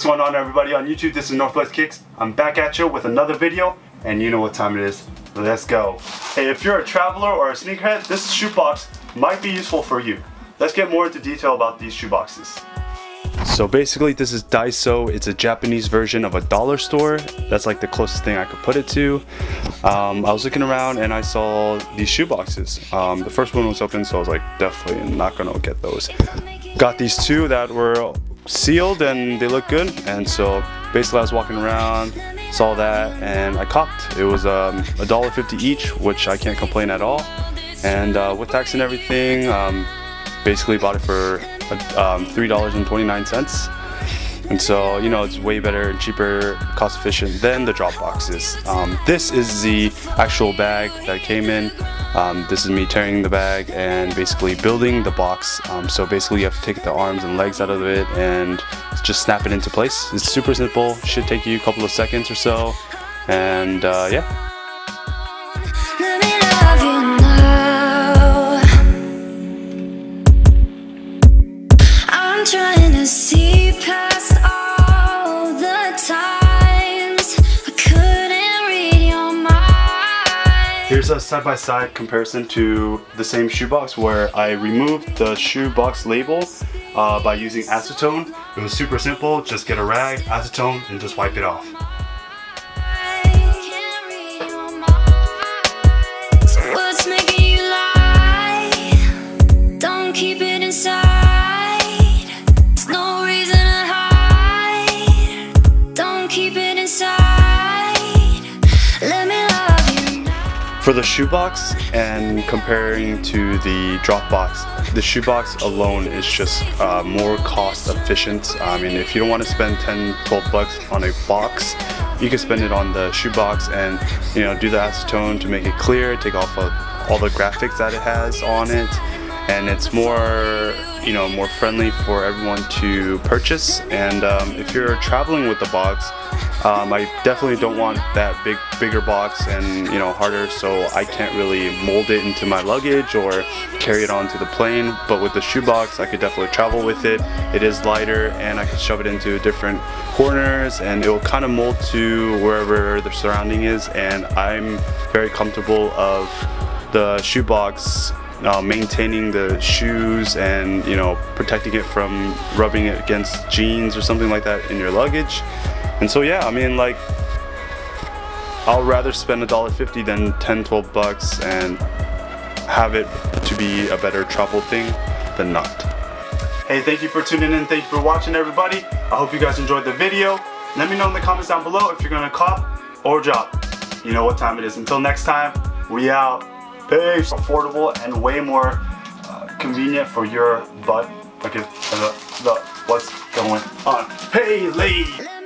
What's going on everybody on YouTube? This is Northwest Kicks. I'm back at you with another video and you know what time it is. Let's go. Hey, if you're a traveler or a sneakerhead, this shoebox might be useful for you. Let's get more into detail about these shoeboxes. So basically this is Daiso. It's a Japanese version of a dollar store. That's like the closest thing I could put it to. Um, I was looking around and I saw these shoeboxes. Um, the first one was open so I was like definitely not gonna get those. Got these two that were sealed and they look good. And so basically I was walking around saw that and I copped. It was um, a dollar fifty each which I can't complain at all. And uh, with tax and everything um, basically bought it for um, $3.29 and so, you know, it's way better and cheaper, cost efficient than the drop boxes. Um, this is the actual bag that came in. Um, this is me tearing the bag and basically building the box. Um, so basically you have to take the arms and legs out of it and just snap it into place. It's super simple, should take you a couple of seconds or so. And uh, yeah. trying to see A side-by-side -side comparison to the same shoebox where I removed the shoebox label uh, by using acetone. It was super simple, just get a rag, acetone, and just wipe it off. For the shoebox and comparing to the Dropbox, the shoebox alone is just uh, more cost efficient. I mean, if you don't want to spend 10, 12 bucks on a box, you can spend it on the shoebox and you know do the acetone to make it clear, take off all the graphics that it has on it, and it's more you know more friendly for everyone to purchase. And um, if you're traveling with the box, um, I definitely don't want that big, bigger box and you know harder, so I can't really mold it into my luggage or carry it onto the plane. But with the shoebox, I could definitely travel with it. It is lighter, and I can shove it into different corners, and it will kind of mold to wherever the surrounding is. And I'm very comfortable of the shoebox uh, maintaining the shoes and you know protecting it from rubbing it against jeans or something like that in your luggage and so yeah, I mean like, I'll rather spend a dollar fifty than 10, 12 bucks and have it to be a better travel thing than not. Hey, thank you for tuning in. Thank you for watching everybody. I hope you guys enjoyed the video. Let me know in the comments down below if you're gonna cop or drop. You know what time it is. Until next time, we out. Peace. Affordable and way more uh, convenient for your butt. Okay, the, the, what's going on? Hey, lady.